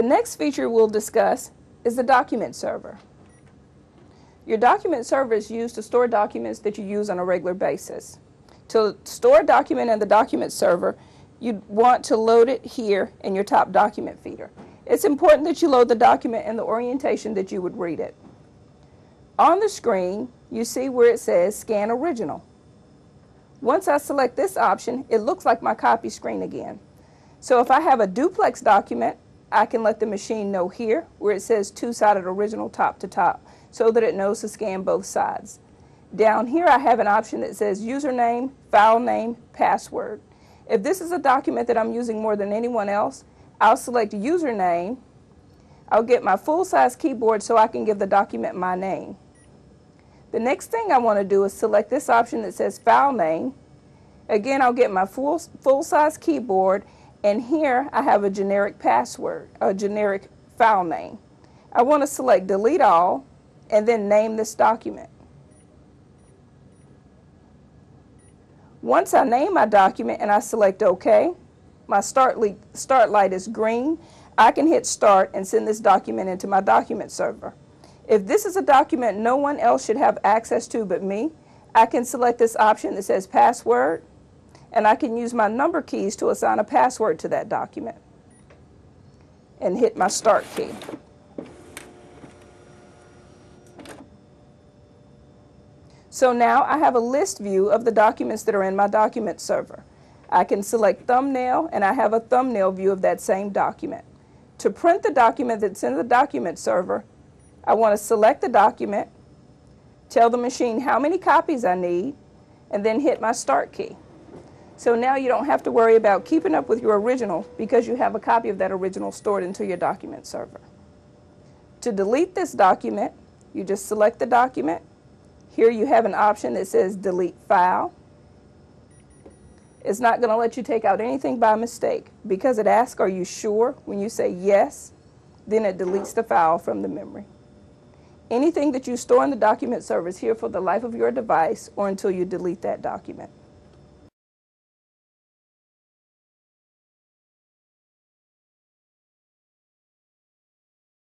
The next feature we'll discuss is the document server. Your document server is used to store documents that you use on a regular basis. To store a document in the document server, you'd want to load it here in your top document feeder. It's important that you load the document in the orientation that you would read it. On the screen, you see where it says Scan Original. Once I select this option, it looks like my copy screen again. So if I have a duplex document, I can let the machine know here where it says two-sided original top to top so that it knows to scan both sides. Down here I have an option that says username, file name, password. If this is a document that I'm using more than anyone else, I'll select username. I'll get my full-size keyboard so I can give the document my name. The next thing I want to do is select this option that says file name. Again, I'll get my full, full-size keyboard and here I have a generic password, a generic file name. I want to select delete all and then name this document. Once I name my document and I select OK, my start, start light is green. I can hit start and send this document into my document server. If this is a document no one else should have access to but me, I can select this option that says password and I can use my number keys to assign a password to that document and hit my start key. So now I have a list view of the documents that are in my document server. I can select thumbnail and I have a thumbnail view of that same document. To print the document that's in the document server, I want to select the document, tell the machine how many copies I need, and then hit my start key. So now you don't have to worry about keeping up with your original because you have a copy of that original stored into your document server. To delete this document, you just select the document. Here you have an option that says delete file. It's not going to let you take out anything by mistake because it asks, are you sure? When you say yes, then it deletes the file from the memory. Anything that you store in the document server is here for the life of your device or until you delete that document.